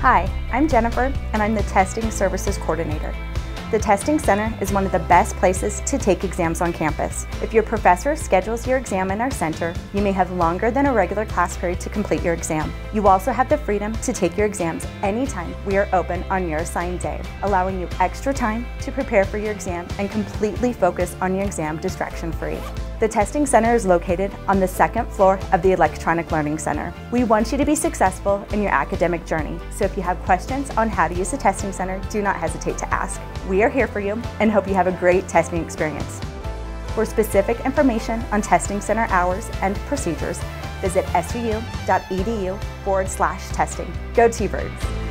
Hi, I'm Jennifer, and I'm the Testing Services Coordinator. The Testing Center is one of the best places to take exams on campus. If your professor schedules your exam in our center, you may have longer than a regular class period to complete your exam. You also have the freedom to take your exams anytime we are open on your assigned day, allowing you extra time to prepare for your exam and completely focus on your exam distraction-free. The Testing Center is located on the second floor of the Electronic Learning Center. We want you to be successful in your academic journey, so if you have questions on how to use the Testing Center, do not hesitate to ask. We are here for you and hope you have a great testing experience. For specific information on Testing Center hours and procedures, visit suu.edu forward slash testing. Go T-Birds!